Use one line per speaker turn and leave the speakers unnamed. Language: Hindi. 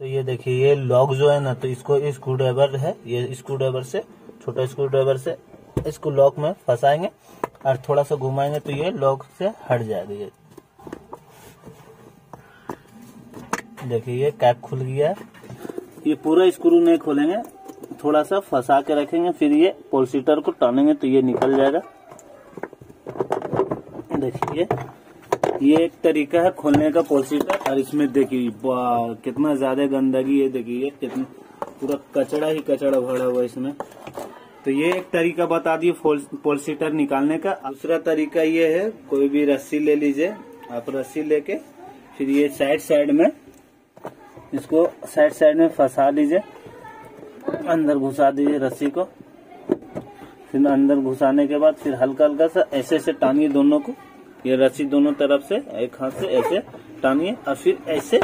तो ये देखिए, ये लॉक जो है ना तो इसको स्क्रू ड्राइवर है, ये स्क्रू ड्राइवर से, छोटा स्क्रू ड्राइवर से, इसको लॉक में फंसाएँगे और थोड़ा सा घुमाएँगे तो ये लॉक से हट जाएगा ये। देखिए, ये कैप खुल गया ये पूरा स्क्रू नहीं खोलेंगे, थोड़ा सा फंसा के रखेंगे, फिर ये पोलसीटर को टानेंगे तो ये निकल जाएगा। देखिए ये एक तरीका है खोलने का पोलसीटर और इसमें देखिए कितना ज़्यादा गंदगी है, देखिए कितना पूरा कचड़ा ही कचड़ा भरा हुआ इसमें। तो ये एक तरीका बता दिए पोलसीटर निकालने का। दूसरा तरीका ये है, कोई भी रस्सी ले लीजिए, आप रस्सी लेके, फिर ये साइड साइड में, इसको साइड साइड में फंसा लीजिए अंदर घुसा दीजिए रस्सी को। फिर अंदर घुसाने के बाद फिर हल्का हल्का सा ऐसे ऐसे टानिए दोनों को। ये रस्सी दोनों तरफ़ से एक हाथ से ऐसे टानिए और फिर ऐसे